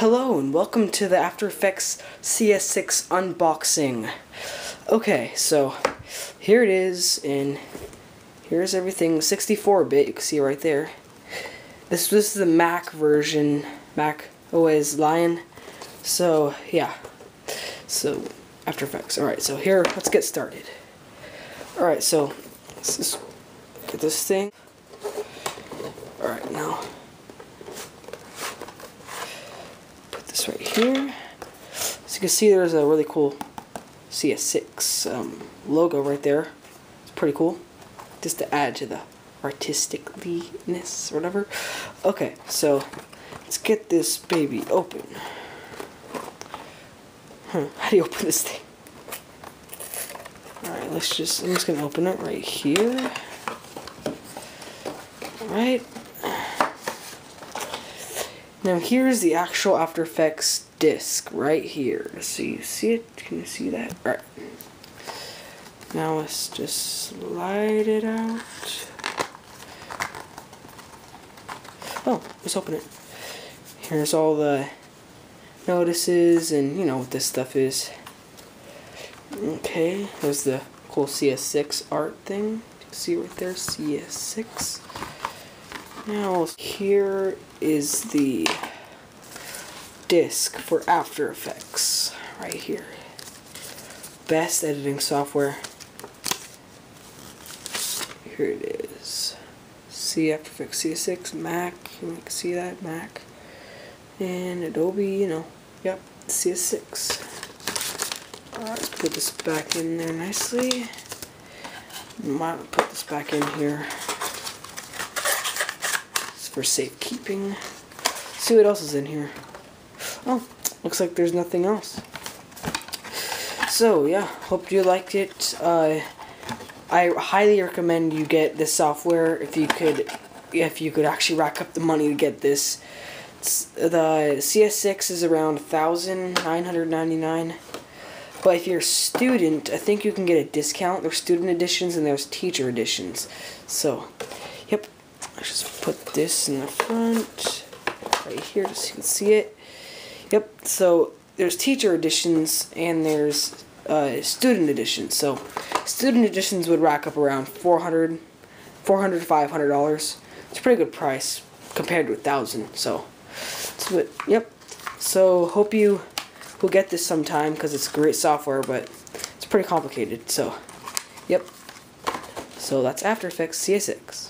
Hello and welcome to the After Effects CS6 unboxing. Okay, so here it is, and here's everything 64-bit, you can see right there. This, this is the Mac version, Mac OS Lion. So, yeah. So, After Effects. Alright, so here, let's get started. Alright, so, let's just get this thing. Alright, now this right here. As you can see, there's a really cool CS6 um, logo right there. It's pretty cool. Just to add to the artisticness or whatever. Okay, so let's get this baby open. Huh, how do you open this thing? Alright, let's just, I'm just to open it right here. Alright, now here's the actual After Effects disc right here. So you see it? Can you see that? Alright. Now let's just slide it out. Oh, let's open it. Here's all the notices and you know what this stuff is. Okay, there's the cool CS6 art thing. See right there, CS6. Now here is the disc for After Effects right here. Best editing software. Here it is. See After Effects CS6, Mac, you can see that, Mac. And Adobe, you know, yep, CS6. Alright, let's put this back in there nicely. Might put this back in here for safekeeping. See what else is in here. Oh, looks like there's nothing else. So, yeah, hope you liked it. Uh, I highly recommend you get this software if you could if you could actually rack up the money to get this. The CS6 is around 1999 but if you're a student, I think you can get a discount. There's student editions and there's teacher editions. So, yep, Let's just put this in the front, right here, so you can see it. Yep, so there's teacher editions and there's uh, student editions. So student editions would rack up around 400 400 $500. It's a pretty good price compared to a thousand. So, what, yep. So hope you will get this sometime because it's great software, but it's pretty complicated. So, yep. So that's After Effects CS6.